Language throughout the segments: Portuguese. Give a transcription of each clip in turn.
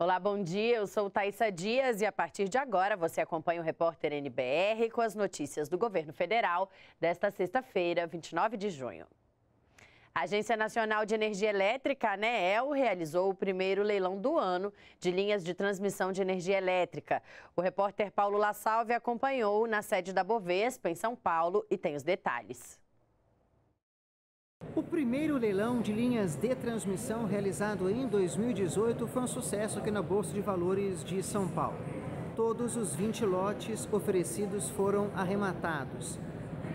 Olá, bom dia. Eu sou Thaisa Dias e a partir de agora você acompanha o repórter NBR com as notícias do governo federal desta sexta-feira, 29 de junho. A Agência Nacional de Energia Elétrica, ANEEL, realizou o primeiro leilão do ano de linhas de transmissão de energia elétrica. O repórter Paulo La Salve acompanhou na sede da Bovespa, em São Paulo, e tem os detalhes. O primeiro leilão de linhas de transmissão realizado em 2018 foi um sucesso aqui na Bolsa de Valores de São Paulo. Todos os 20 lotes oferecidos foram arrematados.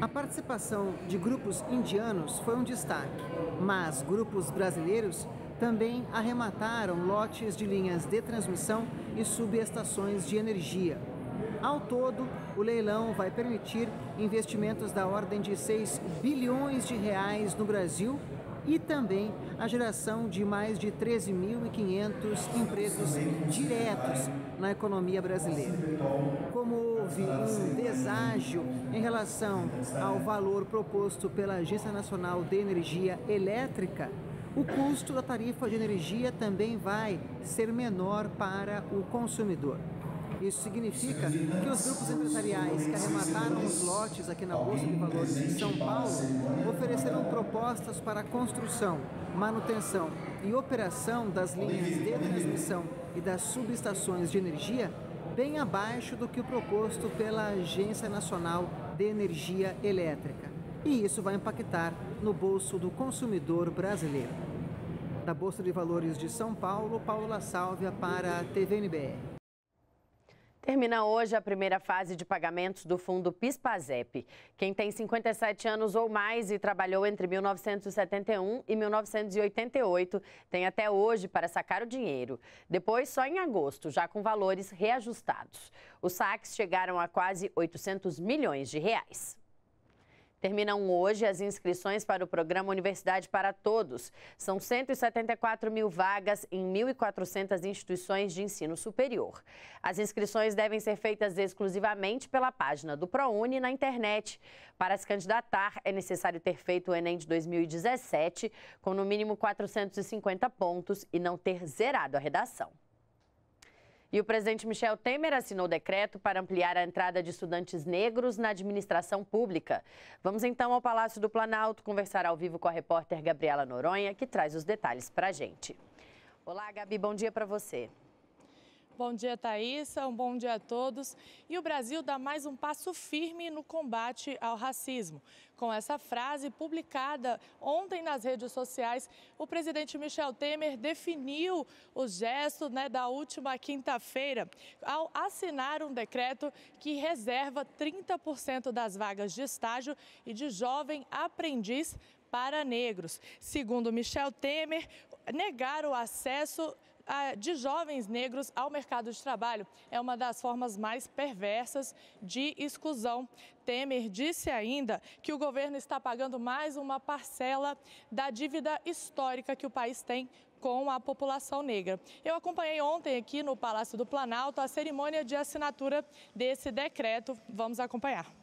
A participação de grupos indianos foi um destaque, mas grupos brasileiros também arremataram lotes de linhas de transmissão e subestações de energia. Ao todo, o leilão vai permitir investimentos da ordem de 6 bilhões de reais no Brasil e também a geração de mais de 13.500 empregos diretos na economia brasileira. Como houve um deságio em relação ao valor proposto pela Agência Nacional de Energia Elétrica, o custo da tarifa de energia também vai ser menor para o consumidor. Isso significa que os grupos empresariais que arremataram os lotes aqui na Bolsa de Valores de São Paulo ofereceram propostas para a construção, manutenção e operação das linhas de transmissão e das subestações de energia bem abaixo do que o proposto pela Agência Nacional de Energia Elétrica. E isso vai impactar no bolso do consumidor brasileiro. Da Bolsa de Valores de São Paulo, Paulo La Sálvia para a TVNBR. Termina hoje a primeira fase de pagamentos do fundo PIS/PASEP. Quem tem 57 anos ou mais e trabalhou entre 1971 e 1988 tem até hoje para sacar o dinheiro. Depois, só em agosto, já com valores reajustados. Os saques chegaram a quase 800 milhões de reais. Terminam hoje as inscrições para o programa Universidade para Todos. São 174 mil vagas em 1.400 instituições de ensino superior. As inscrições devem ser feitas exclusivamente pela página do ProUni na internet. Para se candidatar, é necessário ter feito o Enem de 2017 com no mínimo 450 pontos e não ter zerado a redação. E o presidente Michel Temer assinou decreto para ampliar a entrada de estudantes negros na administração pública. Vamos então ao Palácio do Planalto conversar ao vivo com a repórter Gabriela Noronha, que traz os detalhes para a gente. Olá, Gabi, bom dia para você. Bom dia, Thaisa. Um bom dia a todos. E o Brasil dá mais um passo firme no combate ao racismo. Com essa frase publicada ontem nas redes sociais, o presidente Michel Temer definiu o gesto né, da última quinta-feira ao assinar um decreto que reserva 30% das vagas de estágio e de jovem aprendiz para negros. Segundo Michel Temer, negar o acesso de jovens negros ao mercado de trabalho é uma das formas mais perversas de exclusão. Temer disse ainda que o governo está pagando mais uma parcela da dívida histórica que o país tem com a população negra. Eu acompanhei ontem aqui no Palácio do Planalto a cerimônia de assinatura desse decreto. Vamos acompanhar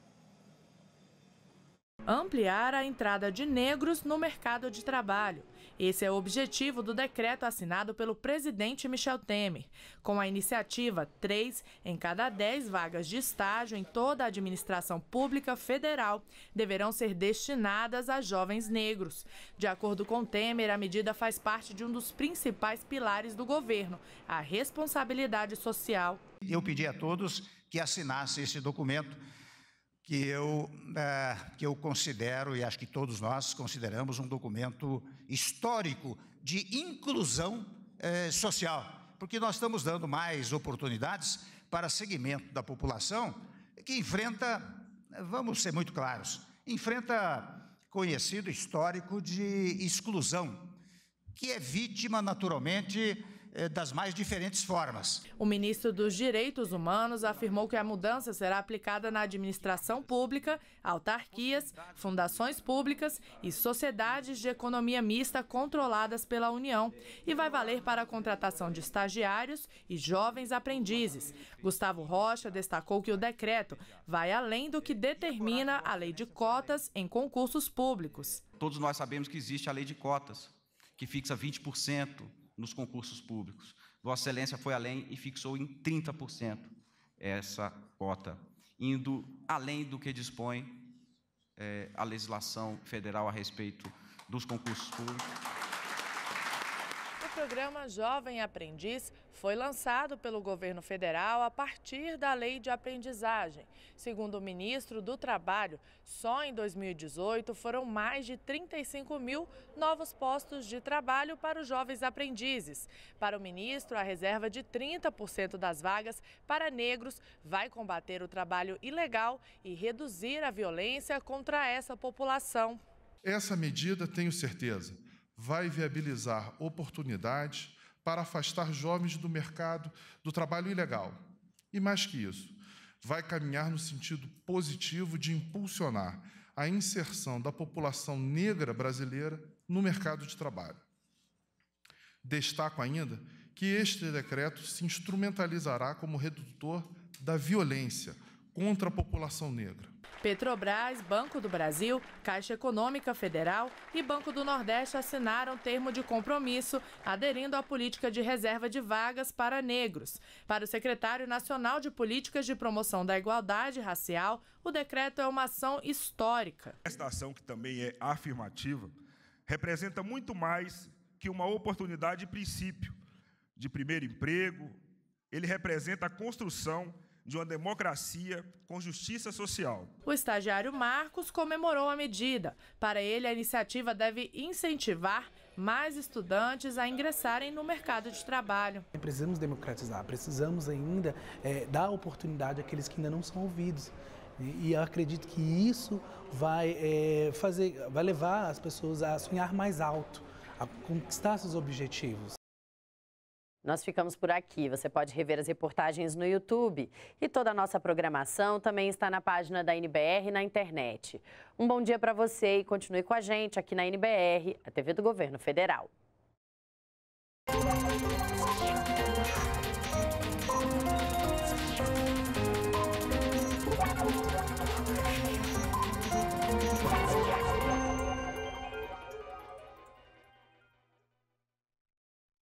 ampliar a entrada de negros no mercado de trabalho. Esse é o objetivo do decreto assinado pelo presidente Michel Temer. Com a iniciativa, três em cada dez vagas de estágio em toda a administração pública federal deverão ser destinadas a jovens negros. De acordo com Temer, a medida faz parte de um dos principais pilares do governo, a responsabilidade social. Eu pedi a todos que assinassem esse documento que eu, é, que eu considero, e acho que todos nós consideramos, um documento histórico de inclusão é, social, porque nós estamos dando mais oportunidades para segmento da população que enfrenta, vamos ser muito claros, enfrenta conhecido histórico de exclusão, que é vítima, naturalmente, das mais diferentes formas. O ministro dos Direitos Humanos afirmou que a mudança será aplicada na administração pública, autarquias, fundações públicas e sociedades de economia mista controladas pela União e vai valer para a contratação de estagiários e jovens aprendizes. Gustavo Rocha destacou que o decreto vai além do que determina a lei de cotas em concursos públicos. Todos nós sabemos que existe a lei de cotas, que fixa 20% nos concursos públicos. Vossa Excelência foi além e fixou em 30% essa cota, indo além do que dispõe é, a legislação federal a respeito dos concursos públicos programa Jovem Aprendiz foi lançado pelo governo federal a partir da lei de aprendizagem. Segundo o ministro do Trabalho, só em 2018 foram mais de 35 mil novos postos de trabalho para os jovens aprendizes. Para o ministro, a reserva de 30% das vagas para negros vai combater o trabalho ilegal e reduzir a violência contra essa população. Essa medida, tenho certeza, vai viabilizar oportunidades para afastar jovens do mercado do trabalho ilegal. E mais que isso, vai caminhar no sentido positivo de impulsionar a inserção da população negra brasileira no mercado de trabalho. Destaco ainda que este decreto se instrumentalizará como redutor da violência contra a população negra. Petrobras, Banco do Brasil, Caixa Econômica Federal e Banco do Nordeste assinaram termo de compromisso, aderindo à política de reserva de vagas para negros. Para o secretário nacional de Políticas de Promoção da Igualdade Racial, o decreto é uma ação histórica. Esta ação, que também é afirmativa, representa muito mais que uma oportunidade de princípio de primeiro emprego, ele representa a construção de uma democracia com justiça social. O estagiário Marcos comemorou a medida. Para ele, a iniciativa deve incentivar mais estudantes a ingressarem no mercado de trabalho. Precisamos democratizar, precisamos ainda é, dar oportunidade àqueles que ainda não são ouvidos. E eu acredito que isso vai é, fazer, vai levar as pessoas a sonhar mais alto, a conquistar seus objetivos. Nós ficamos por aqui. Você pode rever as reportagens no YouTube. E toda a nossa programação também está na página da NBR na internet. Um bom dia para você e continue com a gente aqui na NBR, a TV do Governo Federal.